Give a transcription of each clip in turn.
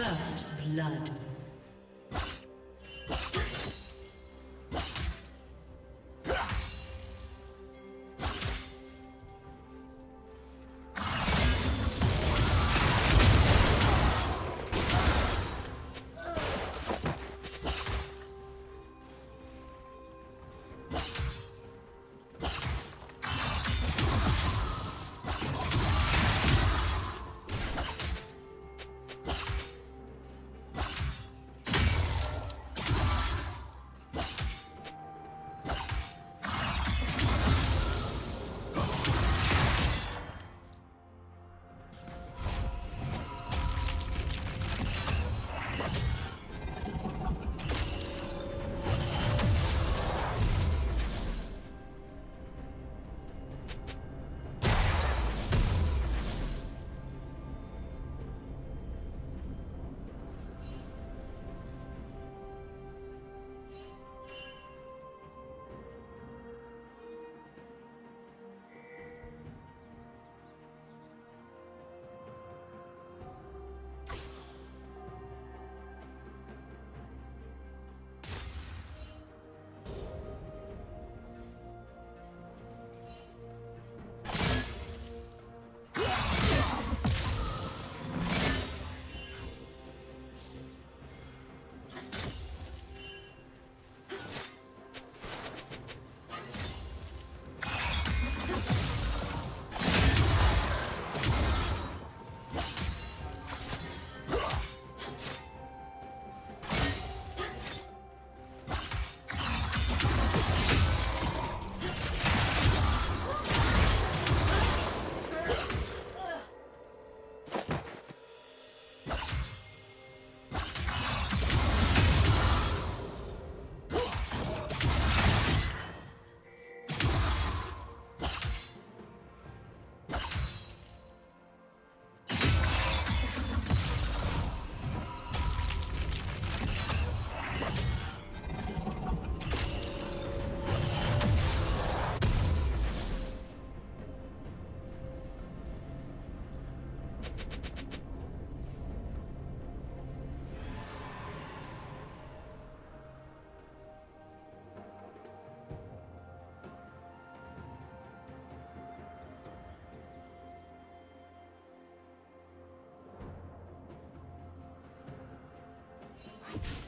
First blood. you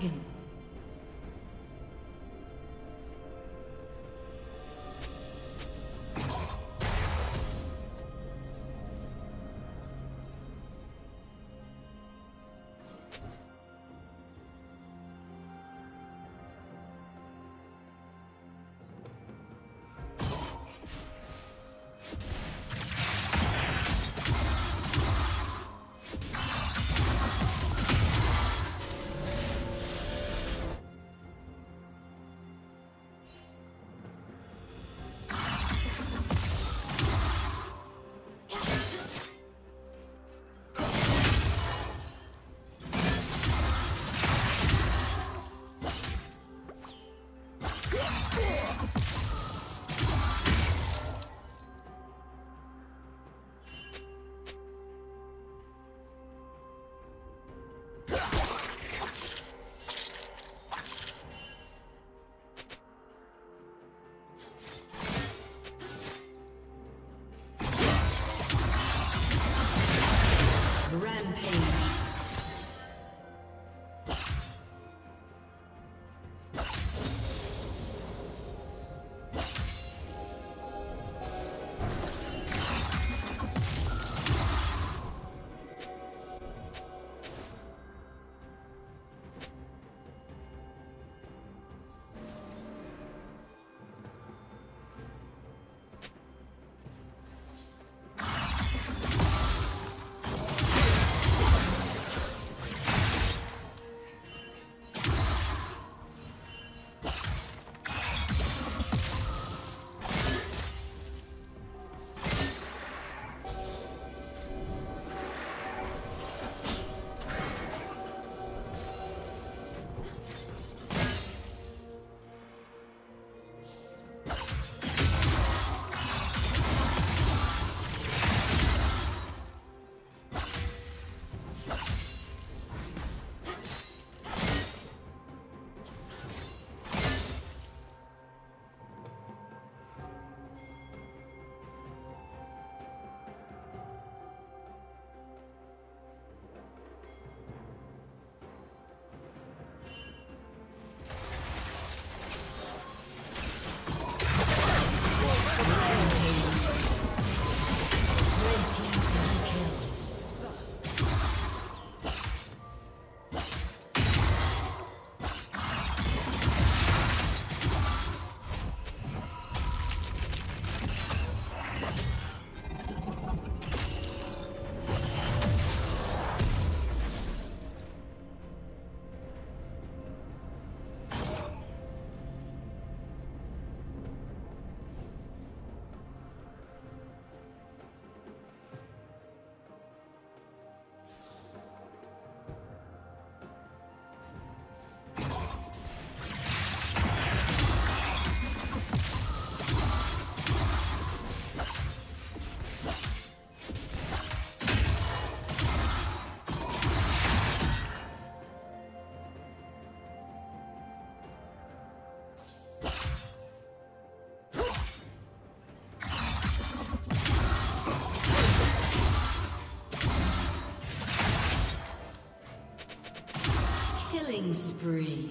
dragon. Killing spree.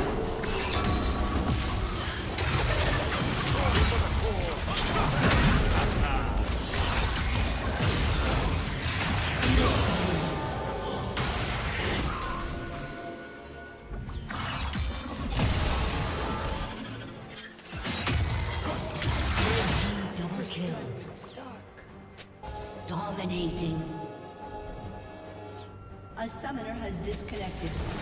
Disconnected.